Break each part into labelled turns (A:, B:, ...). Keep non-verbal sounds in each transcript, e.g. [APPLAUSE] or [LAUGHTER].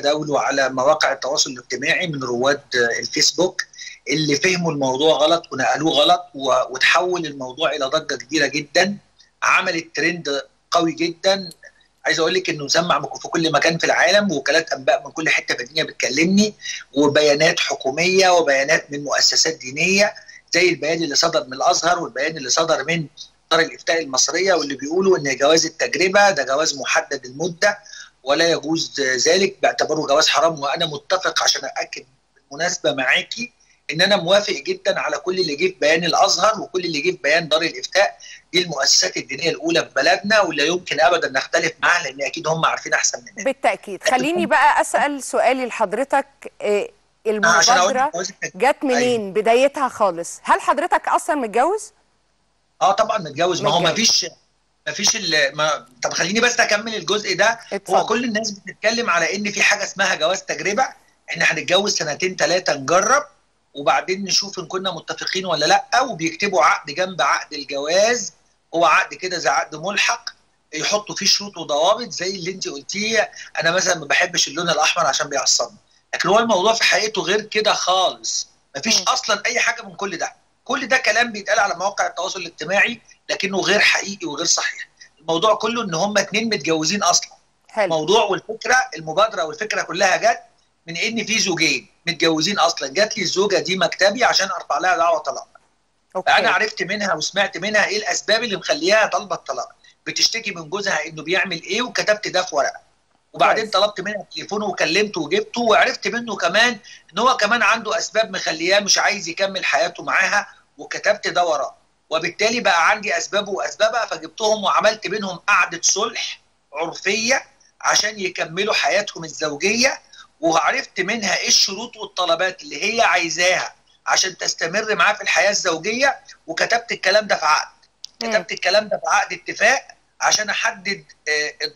A: تداولوا على مواقع التواصل الاجتماعي من رواد الفيسبوك اللي فهموا الموضوع غلط ونقلوه غلط وتحول الموضوع إلى ضجة كبيرة جدا عملت ترند قوي جدا. عايز أقول لك إنه مسمع في كل مكان في العالم وكالات أنباء من كل حتة في الدنيا بتكلمني وبيانات حكومية وبيانات من مؤسسات دينية زي البيان اللي صدر من الأزهر والبيان اللي صدر من دار الإفتاء المصرية واللي بيقولوا إن جواز التجربة ده جواز محدد المدة. ولا يجوز ذلك باعتباره جواز حرام. وأنا متفق عشان ااكد بالمناسبة معاكي إن أنا موافق جدا على كل اللي جه في بيان الأزهر وكل اللي جه في بيان دار الإفتاء. دي المؤسسات الدينية الأولى في بلدنا ولا يمكن ابدا نختلف معاها لأن أكيد هم عارفين أحسن مننا.
B: بالتأكيد. خليني بقى أسأل سؤالي لحضرتك المبادرة جت منين؟ أيوة. بدايتها خالص. هل حضرتك أصلا متجوز؟
A: آه طبعا متجوز. ما هو ما فيش ما فيش ما... طب خليني بس أكمل الجزء ده. اتفضل. هو كل الناس بتتكلم على إن في حاجة اسمها جواز تجربة إحنا هنتجوز سنتين ثلاثة نجرب وبعدين نشوف إن كنا متفقين ولا لأ وبيكتبوا عقد جنب عقد الجواز. هو عقد كده زي عقد ملحق يحطوا فيه شروط وضوابط زي اللي انت قلتيه. أنا مثلا ما بحبش اللون الأحمر عشان بيعصبني. لكن هو الموضوع في حقيقته غير كده خالص. مفيش أصلا أي حاجة من كل ده. كل ده كلام بيتقال على مواقع التواصل الاجتماعي لكنه غير حقيقي وغير صحيح. الموضوع كله إن هم اتنين متجوزين أصلا. حلو. الموضوع والفكرة المبادرة والفكرة كلها جت من إن في زوجين متجوزين أصلا. جات لي الزوجة دي مكتبي عشان أرفع لها دعوة طلاق. فأنا عرفت منها وسمعت منها إيه الأسباب اللي مخليها طالبة الطلاق. بتشتكي من جوزها إنه بيعمل إيه وكتبت ده في ورقة. وبعدين كويس. طلبت منها تليفونه وكلمته وجبته وعرفت منه كمان إن هو كمان عنده أسباب مخلياه مش عايز يكمل حياته معاها وكتبت ده وراه. وبالتالي بقى عندي اسبابه وأسبابها فجبتهم وعملت بينهم قعدة صلح عرفية عشان يكملوا حياتهم الزوجية وعرفت منها إيه الشروط والطلبات اللي هي عايزاها عشان تستمر معاه في الحياة الزوجية وكتبت الكلام ده في عقد. كتبت الكلام ده في عقد اتفاق عشان أحدد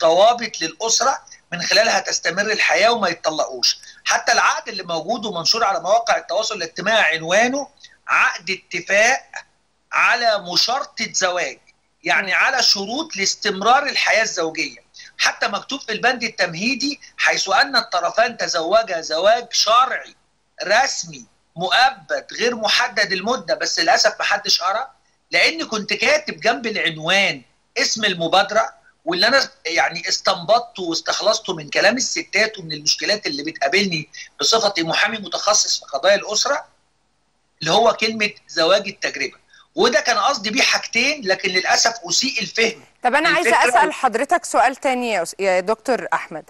A: ضوابط للأسرة من خلالها تستمر الحياة وما يتطلقوش. حتى العقد اللي موجود ومنشور على مواقع التواصل الاجتماعي عنوانه عقد اتفاق على مشارطة زواج يعني على شروط لاستمرار الحياة الزوجية. حتى مكتوب في البند التمهيدي حيث أن الطرفان تزوجا زواج شرعي رسمي مؤبد غير محدد المدة بس للأسف ما حدش قرأ لأن كنت كاتب جنب العنوان اسم المبادرة واللي أنا يعني استنبطته واستخلصته من كلام الستات ومن المشكلات اللي بتقابلني بصفتي محامي متخصص في قضايا الأسرة اللي هو كلمة زواج التجربة. وده كان قصدي بيه حاجتين لكن للأسف أسيء الفهم.
B: طب أنا عايزة أسأل حضرتك سؤال تاني يا دكتور أحمد.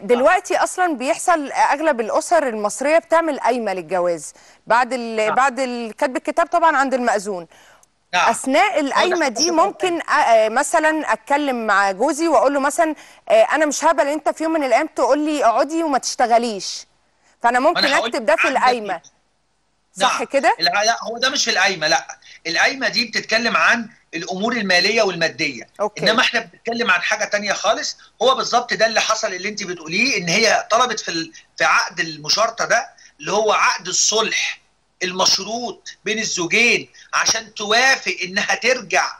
B: دلوقتي أصلا بيحصل أغلب الأسر المصرية بتعمل قايمة للجواز. بعد ال... بعد كتب الكتاب طبعا عند المأذون. نعم. أثناء القايمة دي ممكن مثلا أتكلم مع جوزي وأقول له مثلا أنا مش هقبل أنت في يوم من الأيام تقول لي اقعدي وما تشتغليش. فأنا ممكن أكتب ده في القايمة. صح. كده؟
A: لا هو ده مش في القايمة لا. القايمة دي بتتكلم عن الأمور المالية والمادية. أوكي. إنما إحنا بنتكلم عن حاجة تانية خالص. هو بالظبط ده اللي حصل اللي أنت بتقوليه إن هي طلبت في في عقد المشارطة ده اللي هو عقد الصلح المشروط بين الزوجين عشان توافق إنها ترجع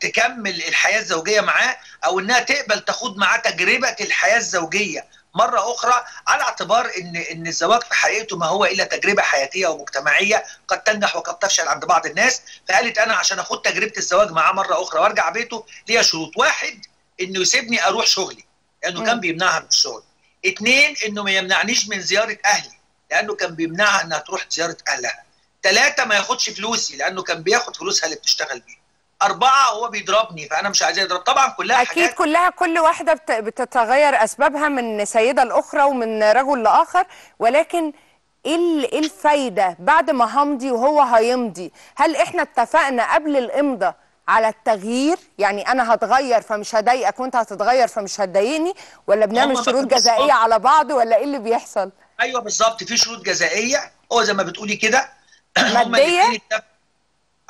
A: تكمل الحياة الزوجية معاه أو إنها تقبل تاخد معاه تجربة الحياة الزوجية. مرة أخرى على اعتبار إن إن الزواج في حقيقته ما هو إلا تجربة حياتية ومجتمعية قد تنجح وقد تفشل عند بعض الناس فقالت أنا عشان أخد تجربة الزواج معاه مرة أخرى وأرجع بيته ليها شروط. واحد إنه يسيبني أروح شغلي لأنه كان بيمنعها من الشغل. اثنين إنه ما يمنعنيش من زيارة أهلي لأنه كان بيمنعها إنها تروح زيارة أهلها. ثلاثة ما ياخدش فلوسي لأنه كان بياخد فلوسها اللي بتشتغل بيها. أربعة هو بيضربني فأنا مش عايز يضرب. طبعا كلها
B: أكيد حاجات كلها كل واحدة بتتغير أسبابها من سيدة لأخرى ومن رجل لآخر. ولكن إيه الفايدة بعد ما همضي وهو هيمضي؟ هل إحنا اتفقنا قبل الإمضة على التغيير؟ يعني أنا هتغير فمش هضايقك وأنت هتتغير فمش هتضايقني؟ ولا بنعمل شروط جزائية على بعض ولا إيه اللي بيحصل؟
A: أيوه بالظبط في شروط جزائية. هو زي ما بتقولي كده. [CLEARS THROAT]
B: مادية؟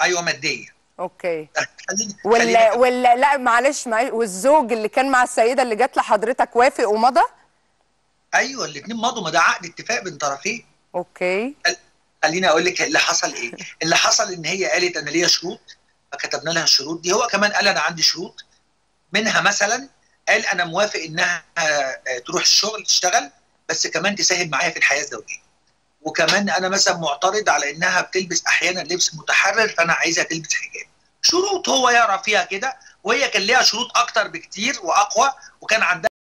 A: أيوه مادية.
B: أوكي. ولا ولا لا معلش معلش والزوج اللي كان مع السيدة اللي جت لحضرتك وافق ومضى؟
A: أيوه الاثنين مضوا. ما ده عقد اتفاق بين طرفين.
B: أوكي.
A: خليني أقول لك اللي حصل إيه. [LAUGHS] اللي حصل إن هي قالت أنا ليا شروط فكتبنا لها الشروط دي. هو كمان قال أنا عندي شروط. منها مثلا قال أنا موافق إنها تروح الشغل تشتغل بس كمان تساهم معايا في الحياة الزوجية. وكمان أنا مثلا معترض على إنها بتلبس أحيانا لبس متحرر فأنا عايزها تلبس حجاب. شروط هو يعرف فيها كده وهي كان ليها شروط أكتر بكتير وأقوى وكان عندها